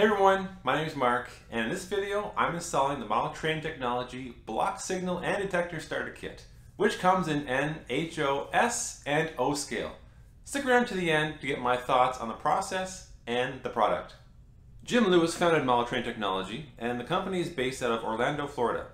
Hey everyone, my name is Mark, and in this video I'm installing the Model Train Technology Block Signal and Detector Starter Kit, which comes in N, HO, S, and O scale. Stick around to the end to get my thoughts on the process and the product. Jim Lewis founded Model Train Technology, and the company is based out of Orlando, Florida.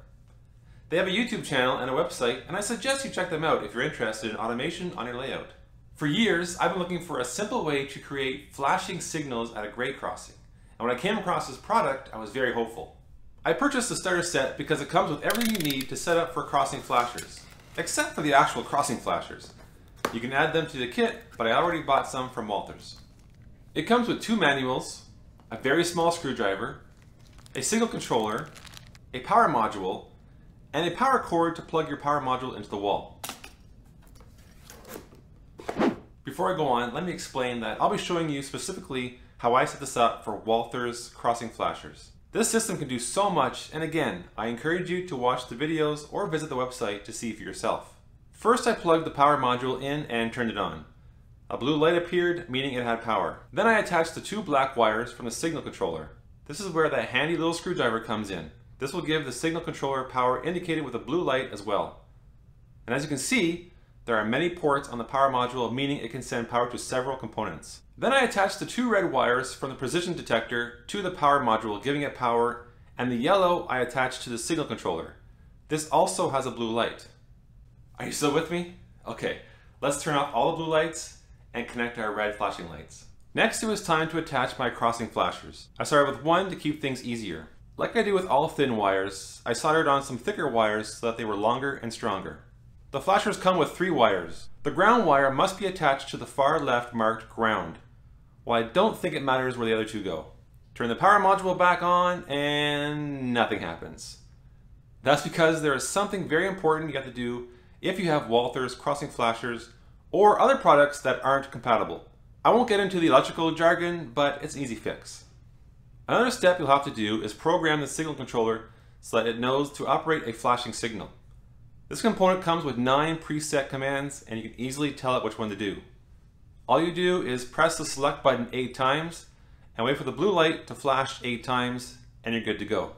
They have a YouTube channel and a website, and I suggest you check them out if you're interested in automation on your layout. For years, I've been looking for a simple way to create flashing signals at a grade crossing. And when I came across this product, I was very hopeful. I purchased the starter set because it comes with everything you need to set up for crossing flashers, except for the actual crossing flashers. You can add them to the kit, but I already bought some from Walthers. It comes with two manuals, a very small screwdriver, a signal controller, a power module, and a power cord to plug your power module into the wall. Before I go on, let me explain that I'll be showing you specifically how I set this up for Walthers crossing flashers. This system can do so much, and again, I encourage you to watch the videos or visit the website to see for yourself. First I plugged the power module in and turned it on. A blue light appeared, meaning it had power. Then I attached the two black wires from the signal controller. This is where that handy little screwdriver comes in. This will give the signal controller power indicated with a blue light as well. And as you can see, there are many ports on the power module, meaning it can send power to several components. Then I attached the two red wires from the precision detector to the power module, giving it power, and the yellow I attached to the signal controller. This also has a blue light. Are you still with me? Okay, let's turn off all the blue lights and connect our red flashing lights. Next it was time to attach my crossing flashers. I started with one to keep things easier. Like I do with all thin wires, I soldered on some thicker wires so that they were longer and stronger. The flashers come with three wires. The ground wire must be attached to the far left marked ground, while I don't think it matters where the other two go. Turn the power module back on and nothing happens. That's because there is something very important you have to do if you have Walthers crossing flashers or other products that aren't compatible. I won't get into the electrical jargon, but it's an easy fix. Another step you'll have to do is program the signal controller so that it knows to operate a flashing signal. This component comes with nine preset commands and you can easily tell it which one to do. All you do is press the select button eight times and wait for the blue light to flash eight times and you're good to go.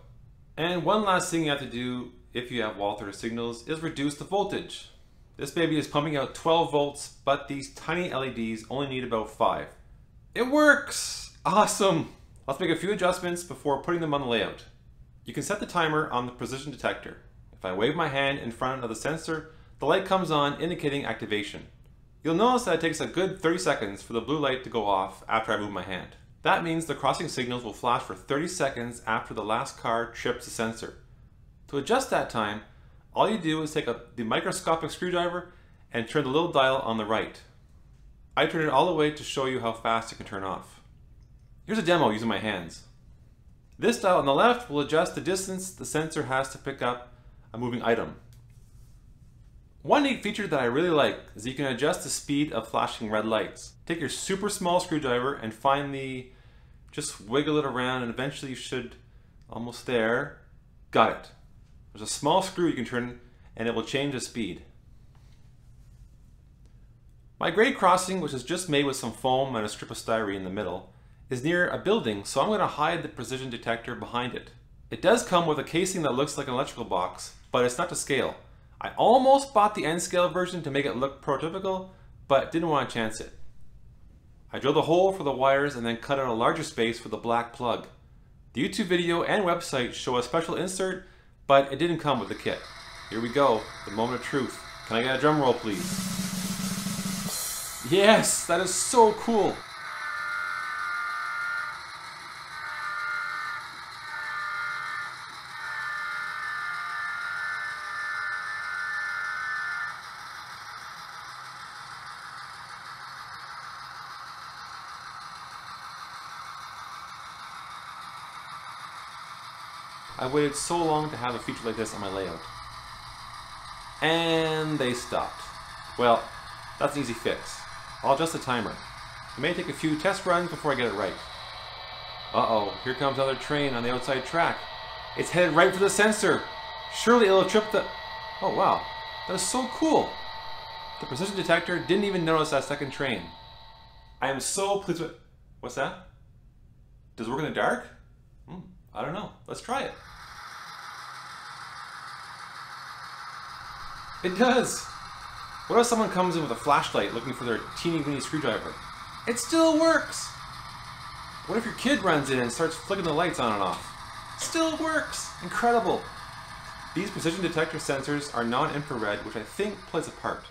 And one last thing you have to do if you have Walther signals is reduce the voltage. This baby is pumping out 12 volts, but these tiny LEDs only need about 5. It works! Awesome! Let's make a few adjustments before putting them on the layout. You can set the timer on the precision detector. If I wave my hand in front of the sensor, the light comes on indicating activation. You'll notice that it takes a good 30 seconds for the blue light to go off after I move my hand. That means the crossing signals will flash for 30 seconds after the last car trips the sensor. To adjust that time, all you do is take a, the microscopic screwdriver and turn the little dial on the right. I turn it all the way to show you how fast it can turn off. Here's a demo using my hands. This dial on the left will adjust the distance the sensor has to pick up a moving item. One neat feature that I really like is you can adjust the speed of flashing red lights. Take your super small screwdriver and the, just wiggle it around and eventually you should, almost there, got it. There's a small screw you can turn and it will change the speed. My grade crossing, which is just made with some foam and a strip of styrene in the middle, is near a building, so I'm going to hide the precision detector behind it. It does come with a casing that looks like an electrical box, but it's not to scale. I almost bought the N-scale version to make it look prototypical, but didn't want to chance it. I drilled a hole for the wires and then cut out a larger space for the black plug. The YouTube video and website show a special insert, but it didn't come with the kit. Here we go, the moment of truth. Can I get a drum roll, please? Yes, that is so cool. I waited so long to have a feature like this on my layout. And they stopped. Well, that's an easy fix. I'll adjust the timer. It may take a few test runs before I get it right. Uh-oh, here comes another train on the outside track. It's headed right for the sensor. Surely it'll trip the... Oh, wow. That is so cool. The precision detector didn't even notice that second train. I am so pleased with... What's that? Does it work in the dark? Hmm, I don't know. Let's try it. It does! What if someone comes in with a flashlight looking for their teeny weeny screwdriver? It still works! What if your kid runs in and starts flicking the lights on and off? Still works! Incredible! These precision detector sensors are non-infrared, which I think plays a part.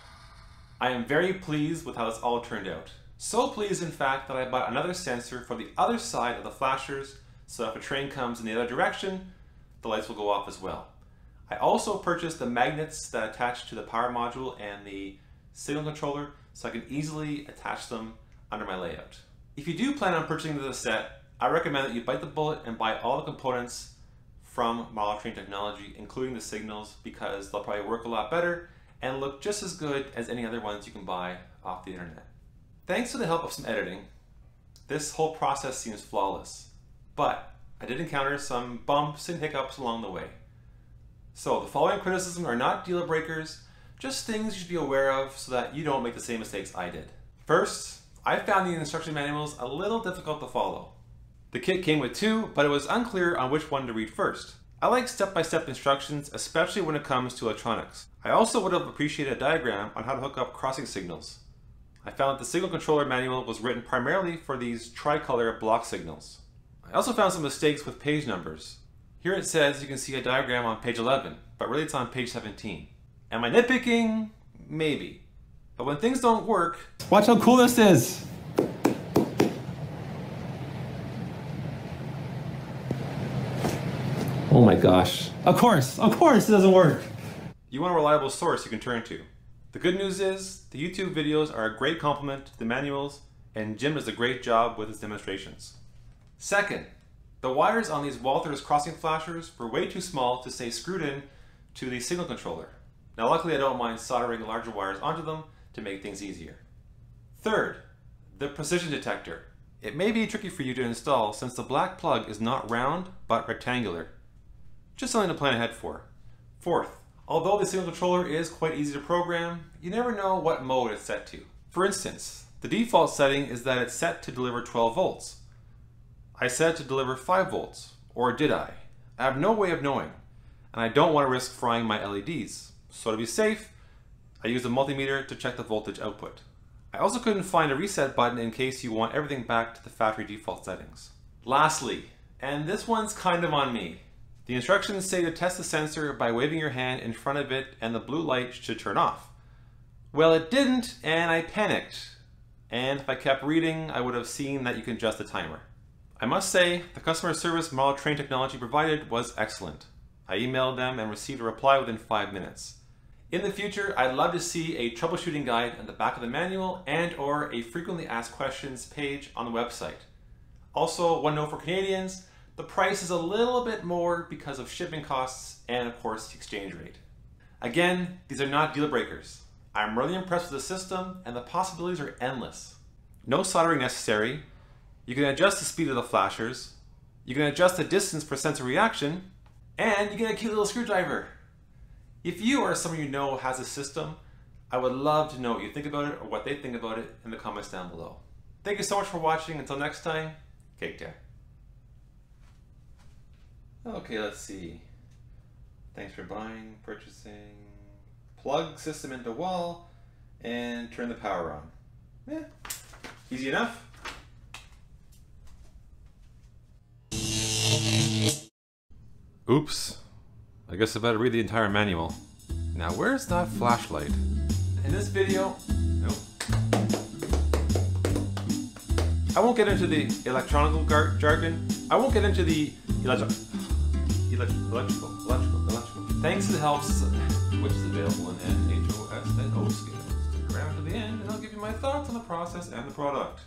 I am very pleased with how this all turned out. So pleased, in fact, that I bought another sensor for the other side of the flashers, so if a train comes in the other direction, the lights will go off as well. I also purchased the magnets that attach to the power module and the signal controller so I can easily attach them under my layout. If you do plan on purchasing this set, I recommend that you bite the bullet and buy all the components from Model Train Technology, including the signals, because they'll probably work a lot better and look just as good as any other ones you can buy off the internet. Thanks to the help of some editing, this whole process seems flawless, but I did encounter some bumps and hiccups along the way. So the following criticisms are not deal breakers, just things you should be aware of so that you don't make the same mistakes I did. First, I found the instruction manuals a little difficult to follow. The kit came with two, but it was unclear on which one to read first. I like step-by-step -step instructions, especially when it comes to electronics. I also would have appreciated a diagram on how to hook up crossing signals. I found that the signal controller manual was written primarily for these tricolor block signals. I also found some mistakes with page numbers. Here it says you can see a diagram on page 11, but really it's on page 17. Am I nitpicking? Maybe. But when things don't work... Watch how cool this is! Oh my gosh. Of course, of course it doesn't work! You want a reliable source you can turn to. The good news is, the YouTube videos are a great complement to the manuals, and Jim does a great job with his demonstrations. Second, the wires on these Walthers crossing flashers were way too small to stay screwed in to the signal controller. Now luckily I don't mind soldering larger wires onto them to make things easier. Third, the precision detector. It may be tricky for you to install since the black plug is not round but rectangular. Just something to plan ahead for. Fourth, although the signal controller is quite easy to program, you never know what mode it's set to. For instance, the default setting is that it's set to deliver 12 volts. I said to deliver 5 volts, or did I? I have no way of knowing, and I don't want to risk frying my LEDs. So to be safe, I used a multimeter to check the voltage output. I also couldn't find a reset button in case you want everything back to the factory default settings. Lastly, and this one's kind of on me, the instructions say to test the sensor by waving your hand in front of it and the blue light should turn off. Well, it didn't, and I panicked. And if I kept reading, I would have seen that you can adjust the timer. I must say, the customer service Model Train technology provided was excellent. I emailed them and received a reply within five minutes. In the future, I'd love to see a troubleshooting guide on the back of the manual and or a frequently asked questions page on the website. Also, one note for Canadians, the price is a little bit more because of shipping costs and of course the exchange rate. Again, these are not deal breakers. I'm really impressed with the system and the possibilities are endless. No soldering necessary, you can adjust the speed of the flashers, you can adjust the distance for sensor reaction, and you get a cute little screwdriver. If you or someone you know has a system, I would love to know what you think about it or what they think about it in the comments down below. Thank you so much for watching. Until next time, take care. Okay, let's see. Thanks for buying, purchasing, plug system into wall, and turn the power on. Yeah, easy enough. Oops. I guess I better read the entire manual. Now where's that flashlight? In this video, nope. I won't get into the electronical jargon. I won't get into the electro electrical, electrical, electrical. Thanks to the help, which is available in NHOS and O. Stick around to the end and I'll give you my thoughts on the process and the product.